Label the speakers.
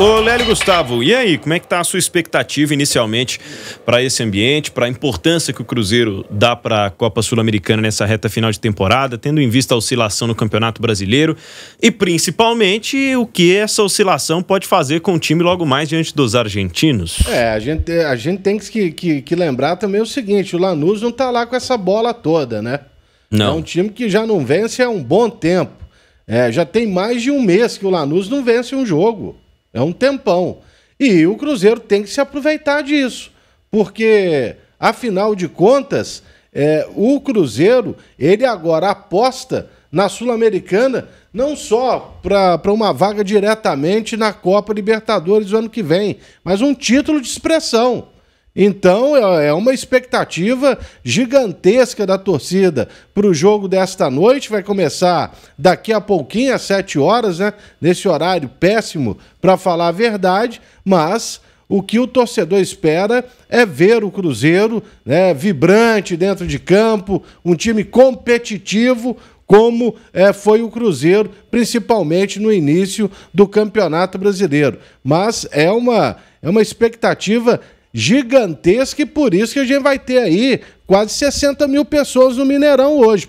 Speaker 1: Ô Lélio Gustavo, e aí, como é que tá a sua expectativa inicialmente para esse ambiente, para a importância que o Cruzeiro dá para a Copa Sul-Americana nessa reta final de temporada, tendo em vista a oscilação no Campeonato Brasileiro e principalmente o que essa oscilação pode fazer com o time logo mais diante dos argentinos?
Speaker 2: É, a gente, a gente tem que, que, que lembrar também o seguinte, o Lanús não tá lá com essa bola toda, né?
Speaker 1: Não.
Speaker 2: É um time que já não vence há um bom tempo. É, já tem mais de um mês que o Lanús não vence um jogo. É um tempão. E o Cruzeiro tem que se aproveitar disso, porque, afinal de contas, é, o Cruzeiro, ele agora aposta na Sul-Americana não só para uma vaga diretamente na Copa Libertadores do ano que vem, mas um título de expressão. Então é, é uma expectativa gigantesca da torcida para o jogo desta noite. Vai começar daqui a pouquinho, às 7 horas, né? Nesse horário péssimo, para falar a verdade, mas o que o torcedor espera é ver o Cruzeiro né, vibrante dentro de campo, um time competitivo, como é, foi o Cruzeiro, principalmente no início do Campeonato Brasileiro. Mas é uma, é uma expectativa gigantesca e por isso que a gente vai ter aí quase 60 mil pessoas no Mineirão hoje.